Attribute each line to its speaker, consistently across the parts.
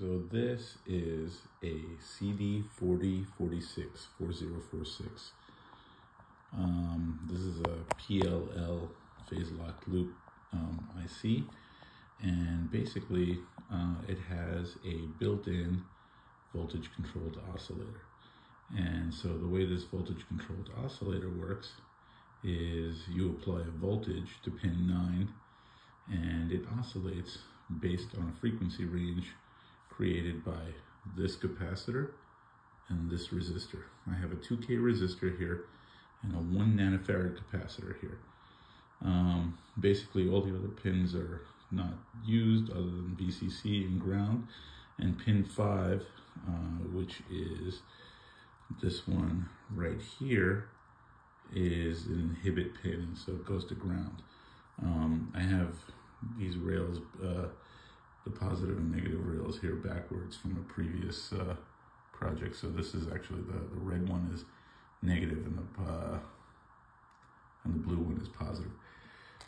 Speaker 1: So this is a CD4046, 4046. Um, this is a PLL phase locked loop um, IC and basically uh, it has a built-in voltage controlled oscillator. And so the way this voltage controlled oscillator works is you apply a voltage to pin 9 and it oscillates based on a frequency range created by this capacitor and this resistor. I have a 2K resistor here and a 1 nanofarad capacitor here. Um, basically all the other pins are not used other than VCC and ground and pin 5 uh, which is this one right here is an inhibit pin so it goes to ground. Um, I have these rails, uh, the positive and negative rails here backwards from a previous uh, project. So this is actually the, the red one is negative and the, uh, and the blue one is positive.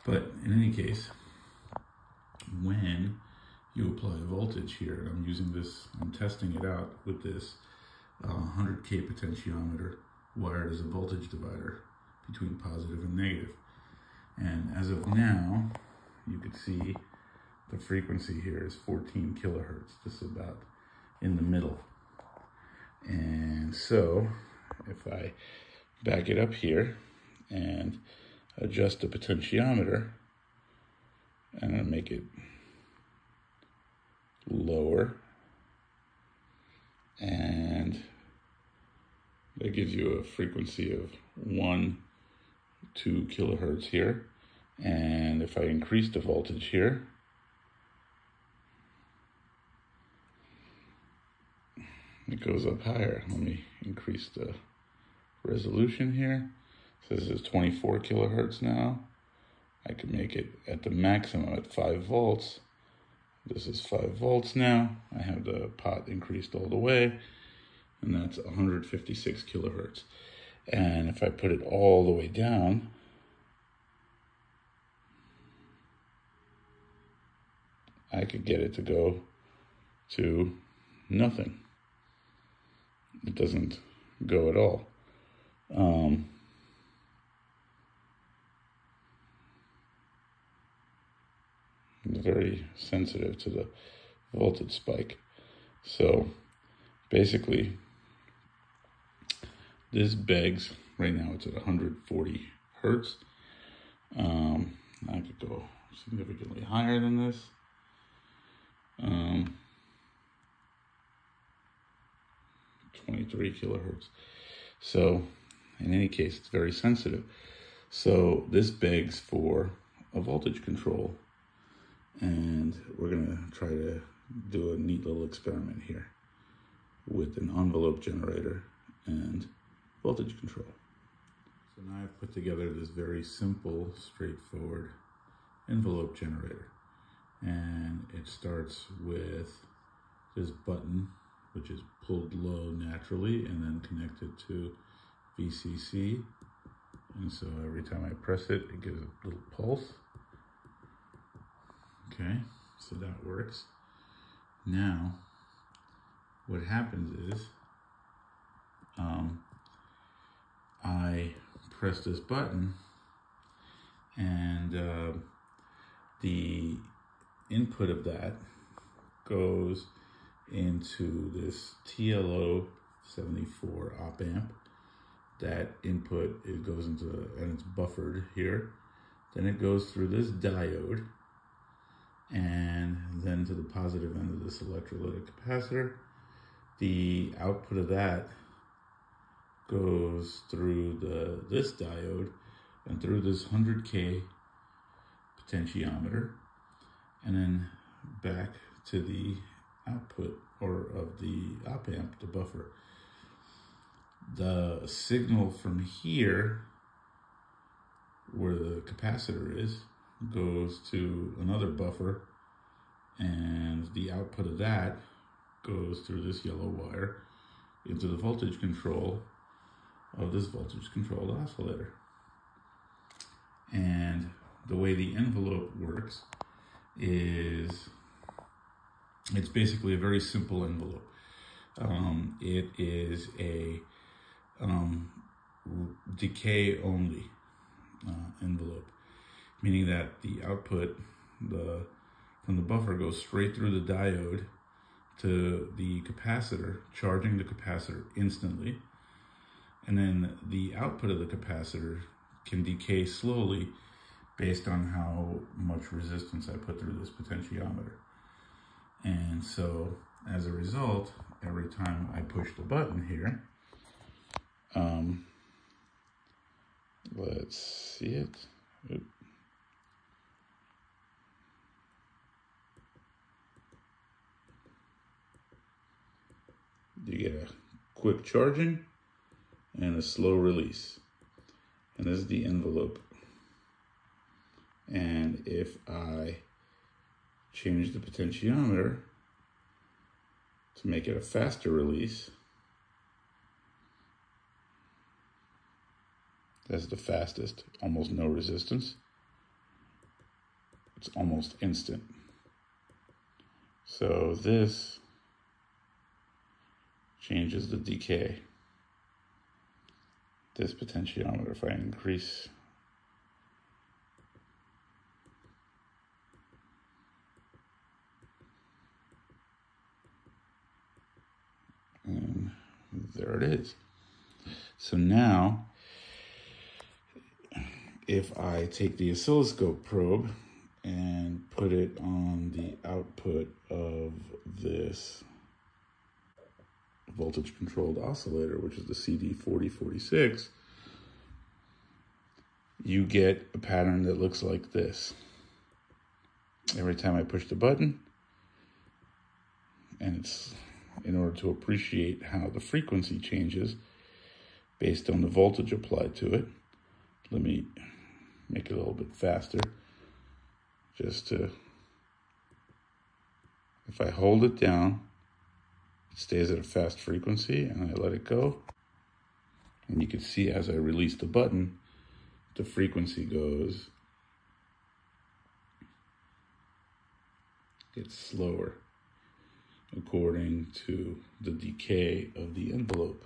Speaker 1: But in any case, when you apply a voltage here, I'm using this, I'm testing it out with this 100K uh, potentiometer wired as a voltage divider between positive and negative. And as of now, you can see the frequency here is 14 kilohertz, just about in the middle. And so if I back it up here and adjust the potentiometer, and I make it lower and that gives you a frequency of 1 2 kilohertz here and if I increase the voltage here, it goes up higher. Let me increase the resolution here. So this is 24 kilohertz now. I can make it at the maximum at 5 volts. This is 5 volts now. I have the pot increased all the way, and that's 156 kilohertz. And if I put it all the way down, I could get it to go to nothing. It doesn't go at all. Um, very sensitive to the voltage spike. So basically, this begs, right now it's at 140 hertz. Um, I could go significantly higher than this. Um, 23 kilohertz. So in any case, it's very sensitive. So this begs for a voltage control. And we're gonna try to do a neat little experiment here with an envelope generator and voltage control. So now I've put together this very simple, straightforward envelope generator and it starts with this button which is pulled low naturally and then connected to VCC and so every time I press it it gives a little pulse. Okay so that works. Now what happens is um, I press this button and uh, the input of that goes into this TLO 74 op amp. That input it goes into and it's buffered here. Then it goes through this diode and then to the positive end of this electrolytic capacitor. The output of that goes through the this diode and through this 100k potentiometer and then back to the output or of the op amp, the buffer. The signal from here, where the capacitor is, goes to another buffer, and the output of that goes through this yellow wire into the voltage control of this voltage controlled oscillator. And the way the envelope works is it's basically a very simple envelope. Um, it is a um, decay only uh, envelope, meaning that the output the from the buffer goes straight through the diode to the capacitor, charging the capacitor instantly. And then the output of the capacitor can decay slowly based on how much resistance I put through this potentiometer. And so as a result, every time I push the button here, um, let's see it. Oop. You get a quick charging and a slow release. And this is the envelope. And if I change the potentiometer to make it a faster release, that's the fastest, almost no resistance. It's almost instant. So this changes the decay. This potentiometer, if I increase and there it is. So now, if I take the oscilloscope probe and put it on the output of this voltage controlled oscillator, which is the CD4046, you get a pattern that looks like this. Every time I push the button, and it's in order to appreciate how the frequency changes based on the voltage applied to it. Let me make it a little bit faster just to, if I hold it down, it stays at a fast frequency and I let it go. And you can see as I release the button, the frequency goes, gets slower according to the decay of the envelope.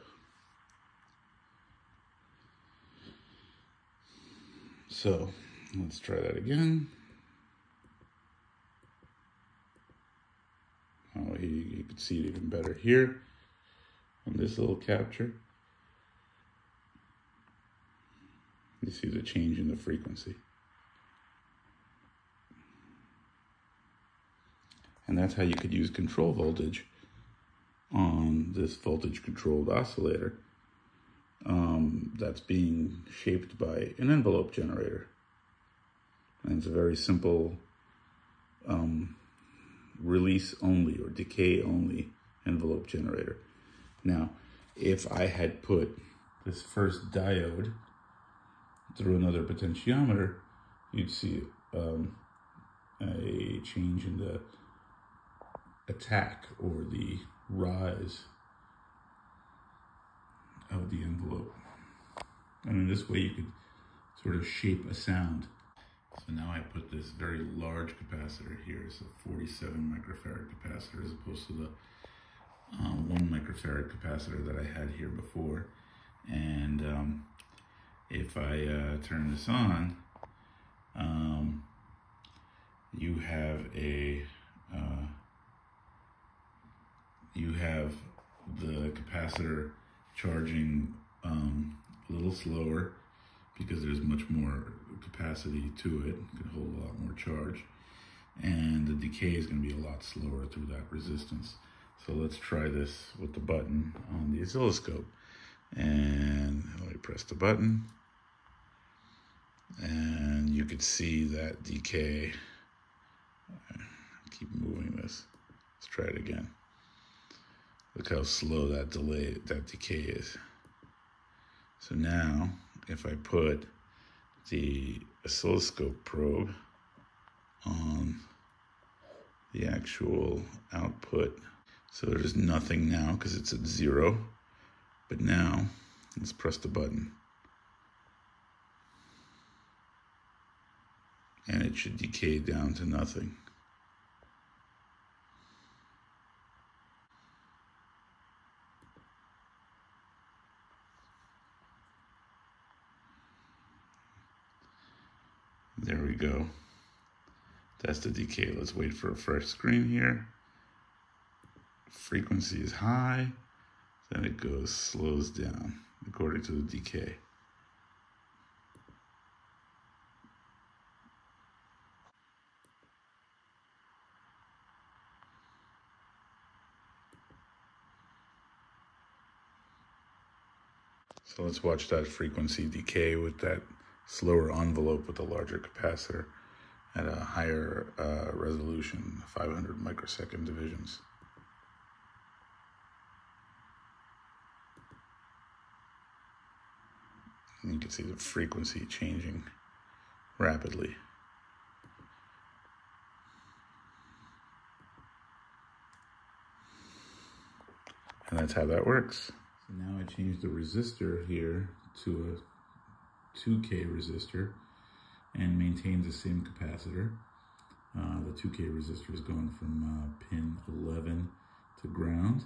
Speaker 1: So let's try that again. Oh, you, you can see it even better here on this little capture. You see the change in the frequency. And that's how you could use control voltage on this voltage controlled oscillator um, that's being shaped by an envelope generator. And it's a very simple um, release only or decay only envelope generator. Now, if I had put this first diode through another potentiometer, you'd see um, a change in the attack or the rise of the envelope. And in this way you could sort of shape a sound. So now I put this very large capacitor here. It's a 47 microfarad capacitor as opposed to the um, one microfarad capacitor that I had here before. And um, if I uh, turn this on, um, you have a uh, you have the capacitor charging um, a little slower because there's much more capacity to it. It can hold a lot more charge. And the decay is going to be a lot slower through that resistance. So let's try this with the button on the oscilloscope. And let me press the button. And you can see that decay. Keep moving this. Let's try it again. Look how slow that delay, that decay is. So now, if I put the oscilloscope probe on the actual output, so there's nothing now because it's at zero. But now, let's press the button. And it should decay down to nothing. There we go. That's the decay. Let's wait for a fresh screen here. Frequency is high. Then it goes, slows down according to the decay. So let's watch that frequency decay with that slower envelope with a larger capacitor at a higher uh, resolution, 500 microsecond divisions. And you can see the frequency changing rapidly. And that's how that works. So now I change the resistor here to a 2K resistor and maintains the same capacitor. Uh, the 2K resistor is going from uh, pin 11 to ground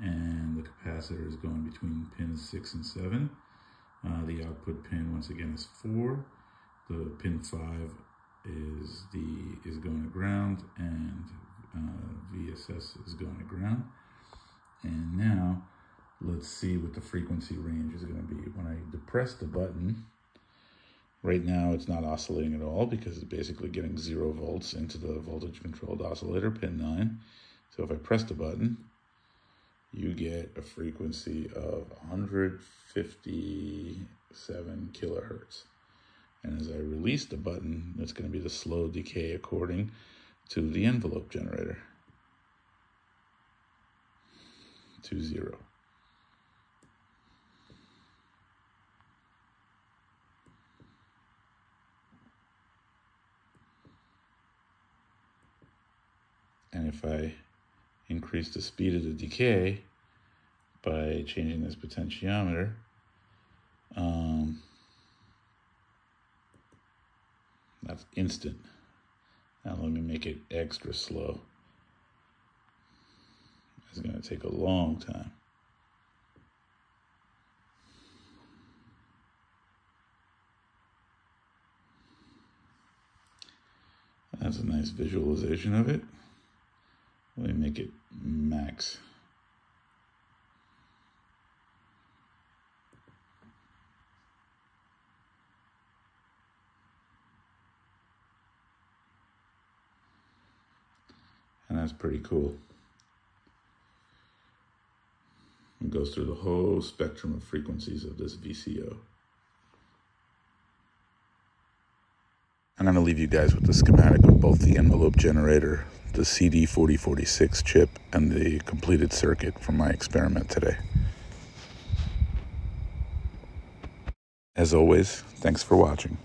Speaker 1: and the capacitor is going between pins 6 and 7. Uh, the output pin once again is 4. The pin 5 is the is going to ground and uh, VSS is going to ground. And now let's see what the frequency range is going to be. When I depress the button, right now it's not oscillating at all because it's basically getting zero volts into the voltage controlled oscillator, pin 9. So if I press the button, you get a frequency of 157 kilohertz. And as I release the button, it's going to be the slow decay according to the envelope generator. To zero. And if I increase the speed of the decay by changing this potentiometer, um, that's instant. Now let me make it extra slow. It's going to take a long time. That's a nice visualization of it. Let me make it max. And that's pretty cool. It goes through the whole spectrum of frequencies of this VCO. I'm going to leave you guys with the schematic of both the envelope generator, the CD4046 chip, and the completed circuit from my experiment today. As always, thanks for watching.